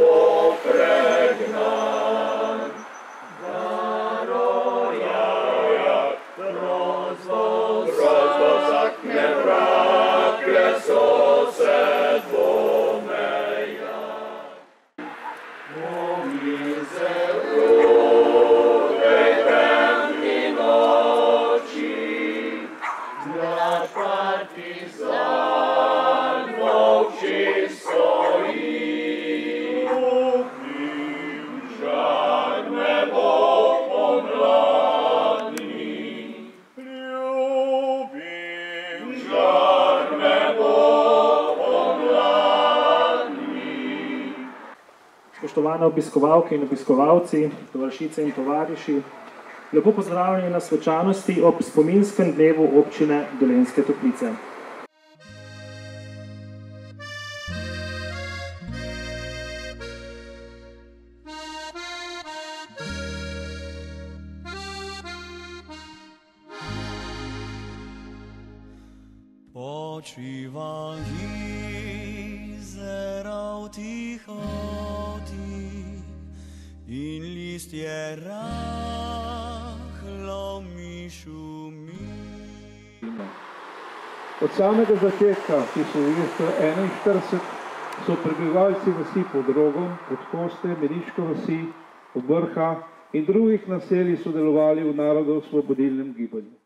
오! Spoštovane obiskovalke in obiskovalci, tovarišice in tovariši, lepo pozdravljeni na svečanosti ob spominskem dnevu občine Dolenjske Toplice. Počiva jezera v listje rahlo mi šumi. Od samega začetka 1941 so prebivalci vasi pod Rogom, pod Koste, Meniško vasi, Obrha in drugih naselij sodelovali v narodno-osvobodilnem gibanju.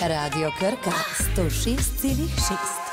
Radio Krka 106,6.